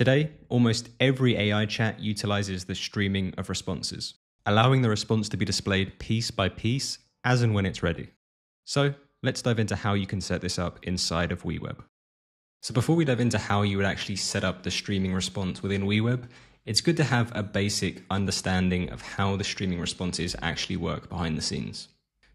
Today, almost every AI chat utilizes the streaming of responses, allowing the response to be displayed piece by piece as and when it's ready. So let's dive into how you can set this up inside of WeWeb. So before we dive into how you would actually set up the streaming response within WeWeb, it's good to have a basic understanding of how the streaming responses actually work behind the scenes.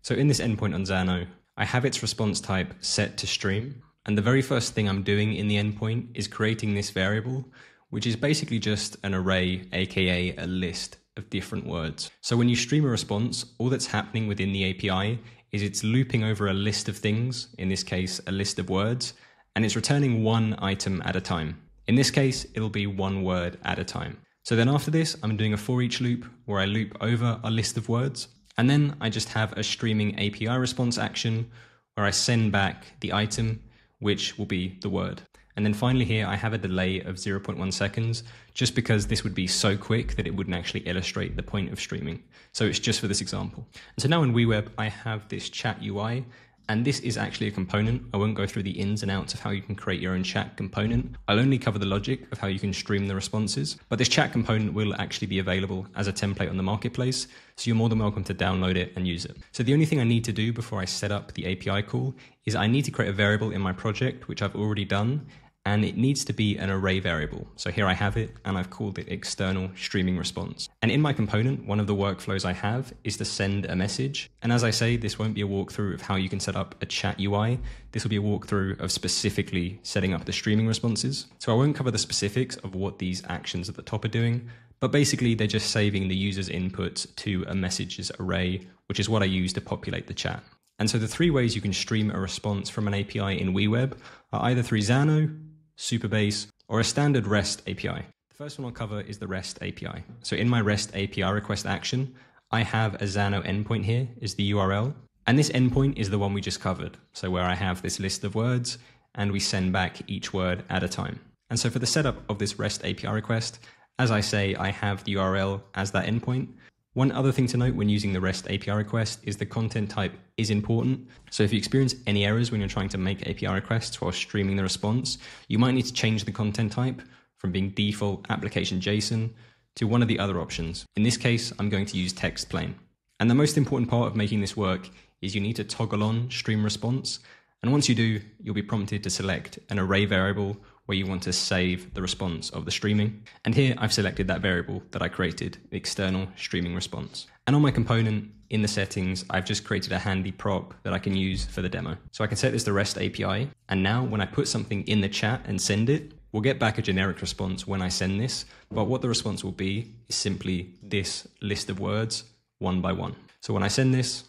So in this endpoint on Xano, I have its response type set to stream, and the very first thing I'm doing in the endpoint is creating this variable, which is basically just an array, aka a list of different words. So when you stream a response, all that's happening within the API is it's looping over a list of things, in this case, a list of words, and it's returning one item at a time. In this case, it'll be one word at a time. So then after this, I'm doing a for each loop where I loop over a list of words. And then I just have a streaming API response action where I send back the item, which will be the word. And then finally here, I have a delay of 0.1 seconds, just because this would be so quick that it wouldn't actually illustrate the point of streaming. So it's just for this example. And so now in WeWeb, I have this chat UI, and this is actually a component. I won't go through the ins and outs of how you can create your own chat component. I'll only cover the logic of how you can stream the responses. But this chat component will actually be available as a template on the marketplace. So you're more than welcome to download it and use it. So the only thing I need to do before I set up the API call is I need to create a variable in my project, which I've already done and it needs to be an array variable. So here I have it, and I've called it external streaming response. And in my component, one of the workflows I have is to send a message. And as I say, this won't be a walkthrough of how you can set up a chat UI. This will be a walkthrough of specifically setting up the streaming responses. So I won't cover the specifics of what these actions at the top are doing, but basically they're just saving the user's inputs to a messages array, which is what I use to populate the chat. And so the three ways you can stream a response from an API in WeWeb are either through Xano, Supabase, or a standard REST API. The first one I'll cover is the REST API. So in my REST API request action, I have a Xano endpoint here is the URL. And this endpoint is the one we just covered. So where I have this list of words and we send back each word at a time. And so for the setup of this REST API request, as I say, I have the URL as that endpoint. One other thing to note when using the REST API request is the content type is important. So if you experience any errors when you're trying to make API requests while streaming the response, you might need to change the content type from being default application JSON to one of the other options. In this case, I'm going to use text plain. And the most important part of making this work is you need to toggle on stream response. And once you do, you'll be prompted to select an array variable where you want to save the response of the streaming. And here I've selected that variable that I created, the external streaming response. And on my component in the settings, I've just created a handy prop that I can use for the demo. So I can set this to REST API. And now when I put something in the chat and send it, we'll get back a generic response when I send this. But what the response will be is simply this list of words one by one. So when I send this,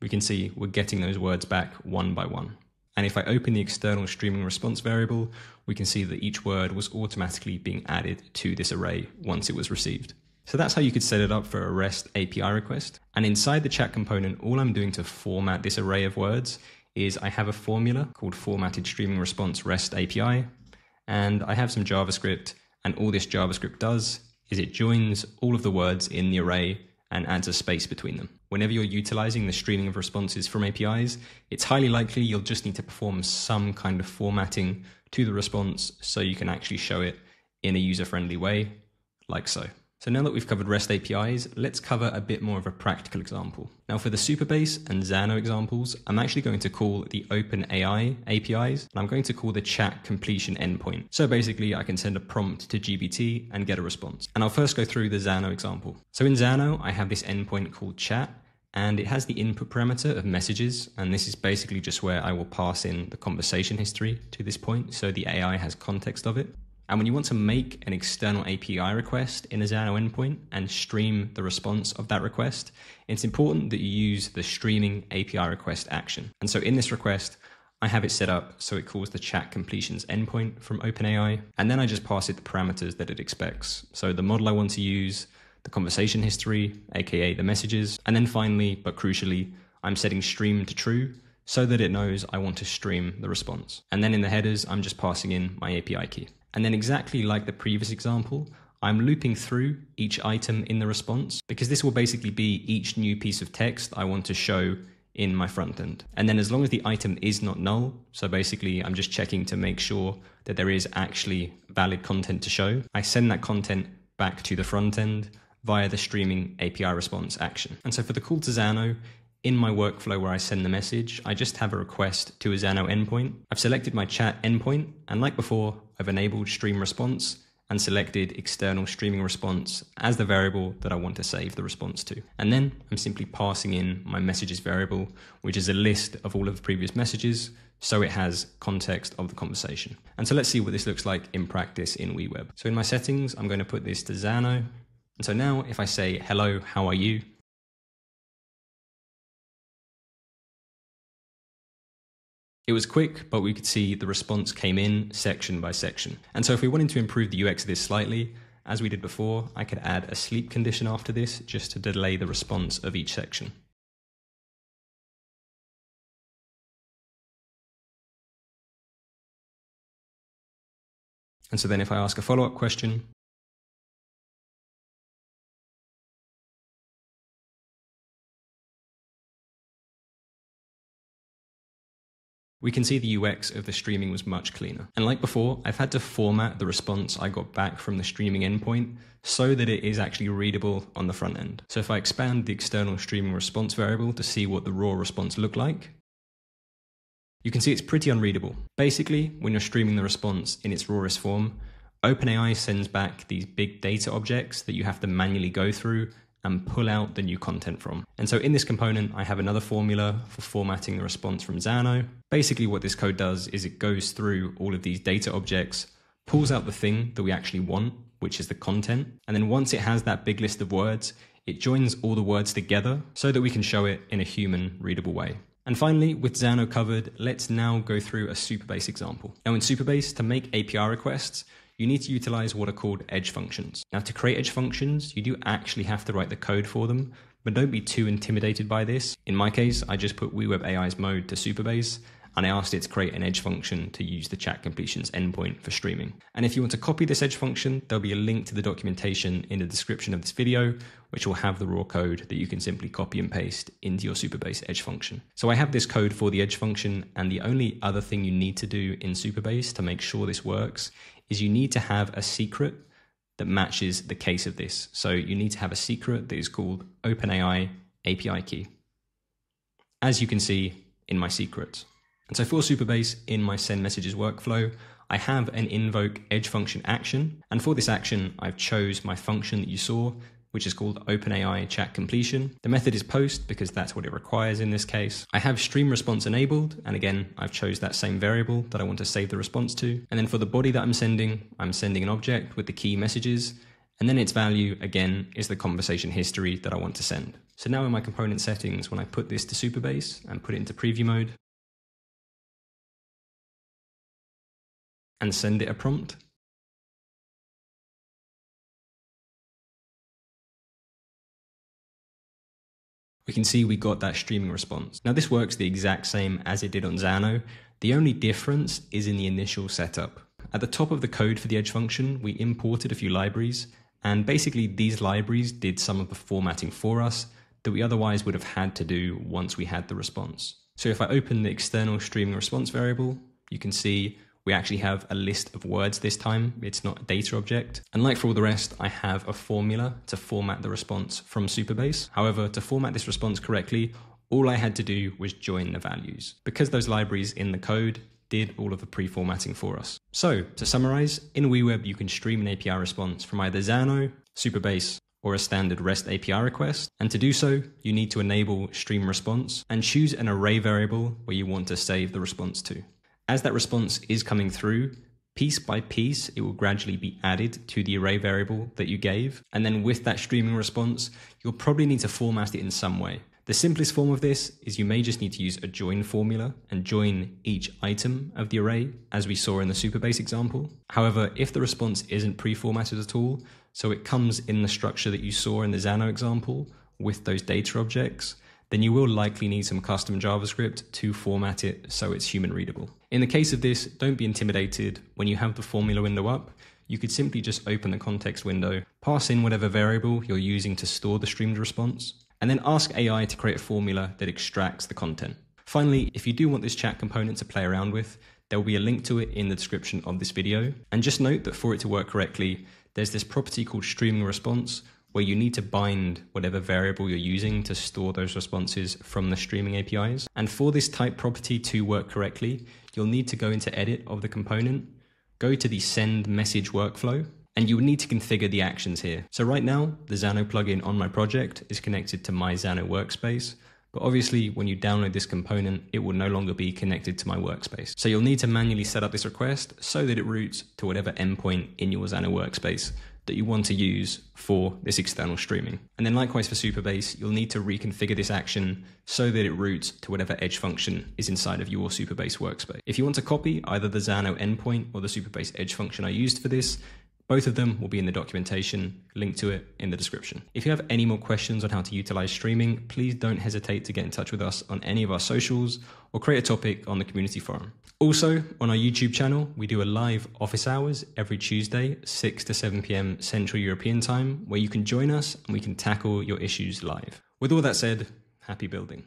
we can see we're getting those words back one by one. And if I open the external streaming response variable, we can see that each word was automatically being added to this array once it was received. So that's how you could set it up for a REST API request. And inside the chat component, all I'm doing to format this array of words is I have a formula called formatted streaming response REST API. And I have some JavaScript. And all this JavaScript does is it joins all of the words in the array and adds a space between them. Whenever you're utilizing the streaming of responses from APIs, it's highly likely you'll just need to perform some kind of formatting to the response so you can actually show it in a user friendly way, like so. So now that we've covered REST APIs, let's cover a bit more of a practical example. Now for the Supabase and Xano examples, I'm actually going to call the OpenAI APIs, and I'm going to call the chat completion endpoint. So basically I can send a prompt to GPT and get a response. And I'll first go through the Xano example. So in Xano, I have this endpoint called chat, and it has the input parameter of messages and this is basically just where I will pass in the conversation history to this point so the AI has context of it. And when you want to make an external API request in a Xano endpoint and stream the response of that request, it's important that you use the streaming API request action. And so in this request, I have it set up so it calls the chat completions endpoint from OpenAI, and then I just pass it the parameters that it expects. So the model I want to use, the conversation history, aka the messages, and then finally, but crucially, I'm setting stream to true so that it knows I want to stream the response. And then in the headers, I'm just passing in my API key. And then exactly like the previous example, I'm looping through each item in the response because this will basically be each new piece of text I want to show in my front end. And then as long as the item is not null, so basically I'm just checking to make sure that there is actually valid content to show, I send that content back to the front end via the streaming API response action. And so for the call to Xano, in my workflow where I send the message, I just have a request to a Xano endpoint. I've selected my chat endpoint, and like before, I've enabled stream response and selected external streaming response as the variable that I want to save the response to. And then I'm simply passing in my messages variable, which is a list of all of the previous messages, so it has context of the conversation. And so let's see what this looks like in practice in WeWeb. So in my settings, I'm going to put this to Xano. And so now if I say, hello, how are you? It was quick, but we could see the response came in section by section. And so if we wanted to improve the UX of this slightly, as we did before, I could add a sleep condition after this just to delay the response of each section. And so then if I ask a follow-up question, we can see the UX of the streaming was much cleaner. And like before, I've had to format the response I got back from the streaming endpoint so that it is actually readable on the front end. So if I expand the external streaming response variable to see what the raw response looked like, you can see it's pretty unreadable. Basically, when you're streaming the response in its rawest form, OpenAI sends back these big data objects that you have to manually go through and pull out the new content from. And so in this component, I have another formula for formatting the response from Xano. Basically what this code does is it goes through all of these data objects, pulls out the thing that we actually want, which is the content. And then once it has that big list of words, it joins all the words together so that we can show it in a human readable way. And finally, with Xano covered, let's now go through a Supabase example. Now in Supabase, to make API requests, you need to utilize what are called edge functions. Now, to create edge functions, you do actually have to write the code for them, but don't be too intimidated by this. In my case, I just put WeWeb AI's mode to Supabase, and I asked it to create an edge function to use the chat completions endpoint for streaming. And if you want to copy this edge function, there'll be a link to the documentation in the description of this video, which will have the raw code that you can simply copy and paste into your Supabase edge function. So I have this code for the edge function, and the only other thing you need to do in Supabase to make sure this works is you need to have a secret that matches the case of this. So you need to have a secret that is called OpenAI API key. As you can see in my secret. And so for Supabase in my send messages workflow, I have an invoke edge function action. And for this action, I've chose my function that you saw which is called OpenAI chat completion. The method is post because that's what it requires in this case. I have stream response enabled, and again, I've chose that same variable that I want to save the response to. And then for the body that I'm sending, I'm sending an object with the key messages, and then its value, again, is the conversation history that I want to send. So now in my component settings, when I put this to Supabase and put it into preview mode, and send it a prompt, we can see we got that streaming response. Now this works the exact same as it did on Xano. The only difference is in the initial setup. At the top of the code for the edge function, we imported a few libraries, and basically these libraries did some of the formatting for us that we otherwise would have had to do once we had the response. So if I open the external streaming response variable, you can see we actually have a list of words this time. It's not a data object. And like for all the rest, I have a formula to format the response from Supabase. However, to format this response correctly, all I had to do was join the values. Because those libraries in the code did all of the pre-formatting for us. So to summarize, in WeWeb, you can stream an API response from either Xano, Supabase, or a standard REST API request. And to do so, you need to enable stream response and choose an array variable where you want to save the response to. As that response is coming through, piece by piece, it will gradually be added to the array variable that you gave. And then with that streaming response, you'll probably need to format it in some way. The simplest form of this is you may just need to use a join formula and join each item of the array, as we saw in the Supabase example. However, if the response isn't pre-formatted at all, so it comes in the structure that you saw in the Xano example with those data objects, then you will likely need some custom JavaScript to format it so it's human readable. In the case of this, don't be intimidated. When you have the formula window up, you could simply just open the context window, pass in whatever variable you're using to store the streamed response, and then ask AI to create a formula that extracts the content. Finally, if you do want this chat component to play around with, there will be a link to it in the description of this video. And just note that for it to work correctly, there's this property called streaming response where you need to bind whatever variable you're using to store those responses from the streaming APIs. And for this type property to work correctly, you'll need to go into edit of the component, go to the send message workflow, and you will need to configure the actions here. So right now, the Xano plugin on my project is connected to my Xano workspace, but obviously when you download this component, it will no longer be connected to my workspace. So you'll need to manually set up this request so that it routes to whatever endpoint in your Xano workspace that you want to use for this external streaming. And then likewise for Supabase, you'll need to reconfigure this action so that it routes to whatever edge function is inside of your Supabase workspace. If you want to copy either the Xano endpoint or the Supabase edge function I used for this, both of them will be in the documentation, link to it in the description. If you have any more questions on how to utilize streaming, please don't hesitate to get in touch with us on any of our socials or create a topic on the community forum. Also, on our YouTube channel, we do a live office hours every Tuesday, 6 to 7 p.m. Central European time, where you can join us and we can tackle your issues live. With all that said, happy building.